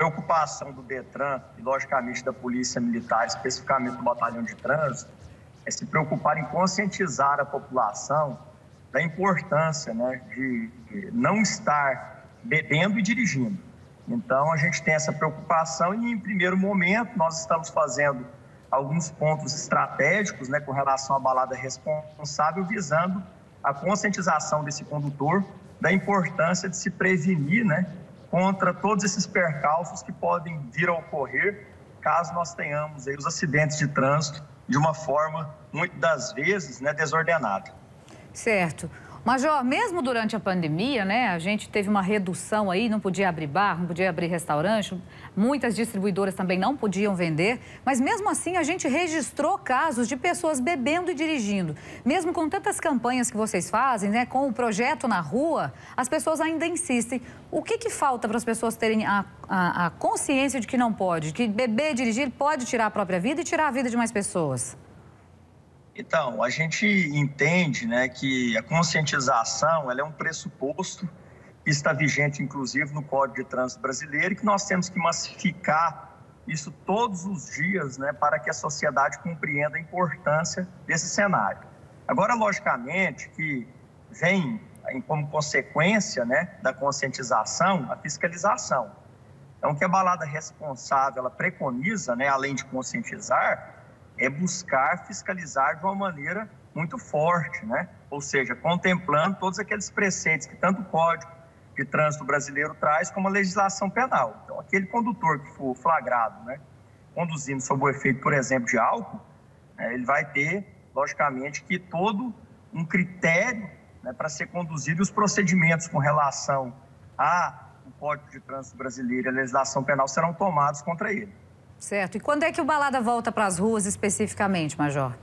preocupação do Detran e, logicamente, da Polícia Militar, especificamente do Batalhão de Trânsito, é se preocupar em conscientizar a população da importância né, de não estar bebendo e dirigindo. Então, a gente tem essa preocupação e, em primeiro momento, nós estamos fazendo alguns pontos estratégicos né, com relação à balada responsável, visando a conscientização desse condutor da importância de se prevenir né, contra todos esses percalços que podem vir a ocorrer caso nós tenhamos aí, os acidentes de trânsito de uma forma, muitas das vezes, né, desordenada. Certo. Major, mesmo durante a pandemia, né, a gente teve uma redução aí, não podia abrir bar, não podia abrir restaurante, muitas distribuidoras também não podiam vender, mas mesmo assim a gente registrou casos de pessoas bebendo e dirigindo. Mesmo com tantas campanhas que vocês fazem, né, com o projeto na rua, as pessoas ainda insistem. O que, que falta para as pessoas terem a, a, a consciência de que não pode, que beber e dirigir pode tirar a própria vida e tirar a vida de mais pessoas? Então, a gente entende né, que a conscientização é um pressuposto que está vigente, inclusive, no Código de Trânsito Brasileiro e que nós temos que massificar isso todos os dias né, para que a sociedade compreenda a importância desse cenário. Agora, logicamente, que vem como consequência né, da conscientização a fiscalização. Então, o que a balada responsável ela preconiza, né, além de conscientizar, é buscar fiscalizar de uma maneira muito forte, né? Ou seja, contemplando todos aqueles preceitos que tanto o Código de Trânsito Brasileiro traz como a legislação penal. Então, aquele condutor que for flagrado, né, conduzindo sob o efeito, por exemplo, de álcool, né, ele vai ter, logicamente, que todo um critério né, para ser conduzido os procedimentos com relação ao Código de Trânsito Brasileiro e a legislação penal serão tomados contra ele. Certo. E quando é que o Balada volta para as ruas especificamente, Major?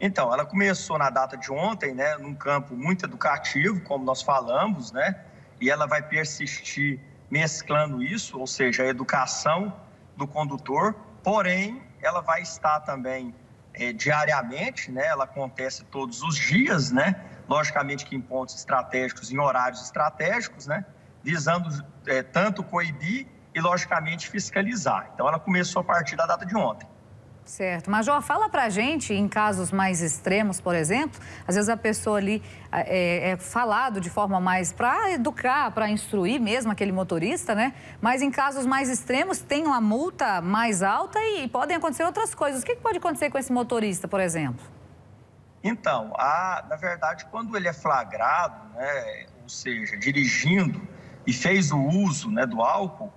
Então, ela começou na data de ontem, né, num campo muito educativo, como nós falamos, né, e ela vai persistir mesclando isso, ou seja, a educação do condutor, porém, ela vai estar também é, diariamente, né, ela acontece todos os dias, né, logicamente que em pontos estratégicos, em horários estratégicos, né, visando é, tanto coibir e, logicamente, fiscalizar. Então, ela começou a partir da data de ontem. Certo. Major, fala pra gente, em casos mais extremos, por exemplo, às vezes a pessoa ali é, é falado de forma mais para educar, para instruir mesmo aquele motorista, né? Mas em casos mais extremos tem uma multa mais alta e podem acontecer outras coisas. O que pode acontecer com esse motorista, por exemplo? Então, a, na verdade, quando ele é flagrado, né, ou seja, dirigindo e fez o uso né, do álcool,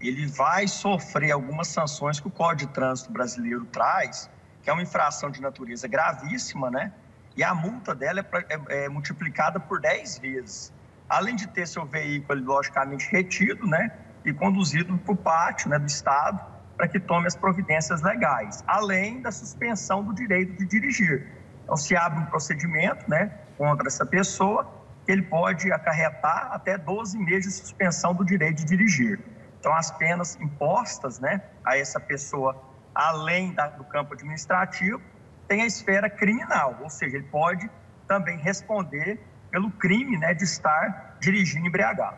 ele vai sofrer algumas sanções que o Código de Trânsito brasileiro traz, que é uma infração de natureza gravíssima, né? E a multa dela é, é, é multiplicada por 10 vezes. Além de ter seu veículo, logicamente, retido, né? E conduzido para o pátio né, do Estado para que tome as providências legais, além da suspensão do direito de dirigir. Então, se abre um procedimento né, contra essa pessoa, que ele pode acarretar até 12 meses de suspensão do direito de dirigir. Então, as penas impostas né, a essa pessoa, além da, do campo administrativo, tem a esfera criminal, ou seja, ele pode também responder pelo crime né, de estar dirigindo embriagado.